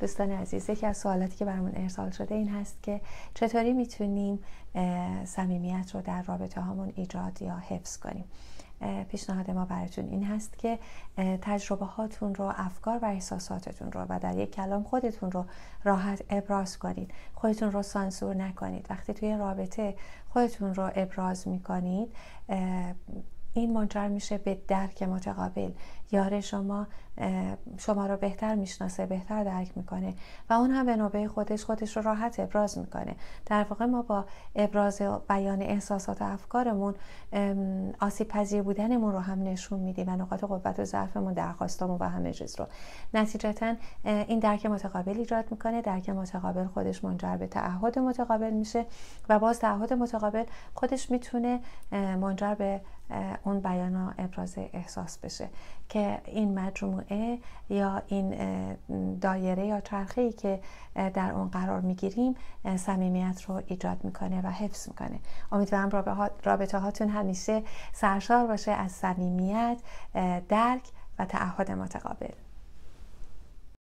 دوستان عزیز یکی از سوالاتی که برامون ارسال شده این هست که چطوری می‌تونیم صمیمیت رو در رابطه هامون ایجاد یا حفظ کنیم؟ پیشنهاد ما براتون این هست که تجربه هاتون رو افکار و احساساتتون رو و در یک کلام خودتون رو راحت ابراز کنید. خودتون رو سانسور نکنید. وقتی توی رابطه خودتون رو ابراز می‌کنید این منجر میشه به درک متقابل. یار شما شما رو بهتر می‌شناسه بهتر درک می‌کنه و اون هم به نوبه خودش خودش رو راحت ابراز می‌کنه. در واقع ما با ابراز بیان احساسات و افکارمون آسیب پذیر بودنمون رو هم نشون میدیم و نقاط قوت و ضعفمون درخواستمون و همه چیز رو. نتیجتا این درک متقابل ایجاد می‌کنه. درک متقابل خودش منجر به تعهد متقابل میشه و باز تعهد متقابل خودش می‌تونه منجر به اون بیان و ابراز احساس بشه که این مجموعه یا این دایره یا چرخه ای که در اون قرار می‌گیریم صمیمیت رو ایجاد می‌کنه و حفظ می‌کنه. امیدوارم رابطه هاتون همیشه سرشار باشه از صمیمیت درک و تعهد متقابل.